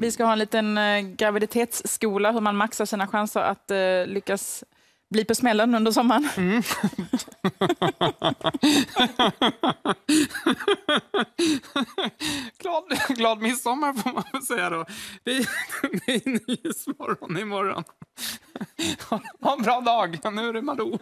Vi ska ha en liten eh, graviditetsskola, hur man maxar sina chanser att eh, lyckas bli på smällen under sommaren. Mm. glad, glad midsommar får man väl säga då. Det är, det är Nyhetsmorgon imorgon. Ha en bra dag. Nu är det Malou.